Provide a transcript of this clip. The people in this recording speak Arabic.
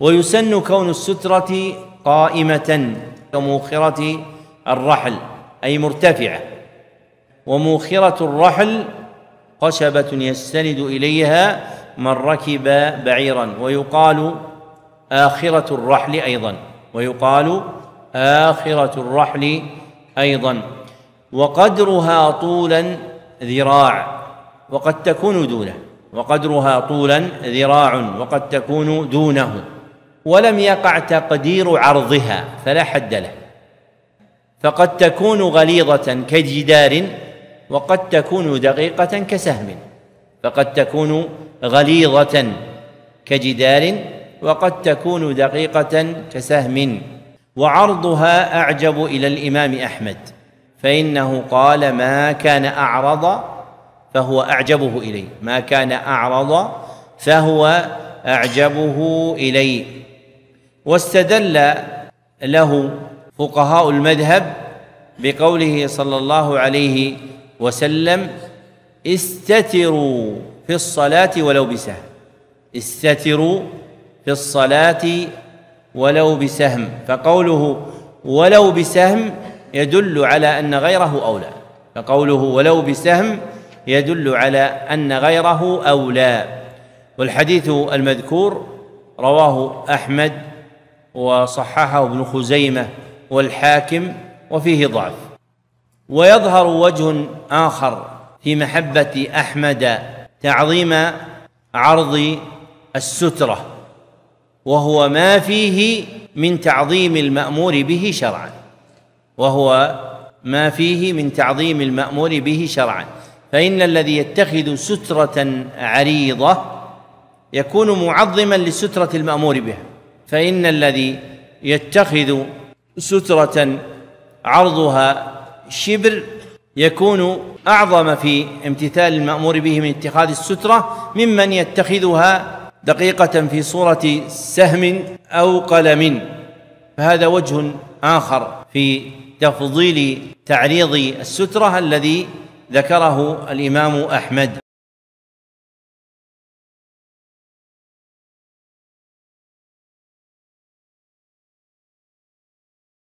ويسن كون السترة قائمة كموخرة الرحل أي مرتفعة. وموخرة الرحل خشبة يستند إليها من ركب بعيرا ويقال آخرة الرحل أيضا. ويقال آخرة الرحل أيضا. وقدرها طولا ذراع وقد تكون دونه. وقدرها طولا ذراع وقد تكون دونه. ولم يقع تقدير عرضها فلا حد له. فقد تكون غليظة كجدار وقد تكون دقيقة كسهم. فقد تكون غليظة كجدار وقد تكون دقيقة كسهم. وعرضها أعجب إلى الإمام أحمد فإنه قال ما كان أعرض فهو أعجبه إليه ما كان أعرض فهو أعجبه إليه واستدل له فقهاء المذهب بقوله صلى الله عليه وسلم استتروا في الصلاة ولو بسهم. استتروا في الصلاة ولو بسهم. فقوله ولو بسهم يدل على أن غيره أولى. فقوله ولو بسهم يدل على أن غيره أولى. والحديث المذكور رواه أحمد وصححه ابن خزيمة والحاكم وفيه ضعف. ويظهر وجه آخر في محبة أحمد تعظيم عرض السترة وهو ما فيه من تعظيم المأمور به شرعا. وهو ما فيه من تعظيم المأمور به شرعا. فإن الذي يتخذ سترة عريضة يكون معظما للسترة المأمور بها. فإن الذي يتخذ سترة عرضها شبر يكون أعظم في امتثال المأمور به من اتخاذ السترة ممن يتخذها دقيقة في صورة سهم أو قلم. فهذا وجه آخر في تفضيل تعريض السترة الذي ذكره الإمام أحمد.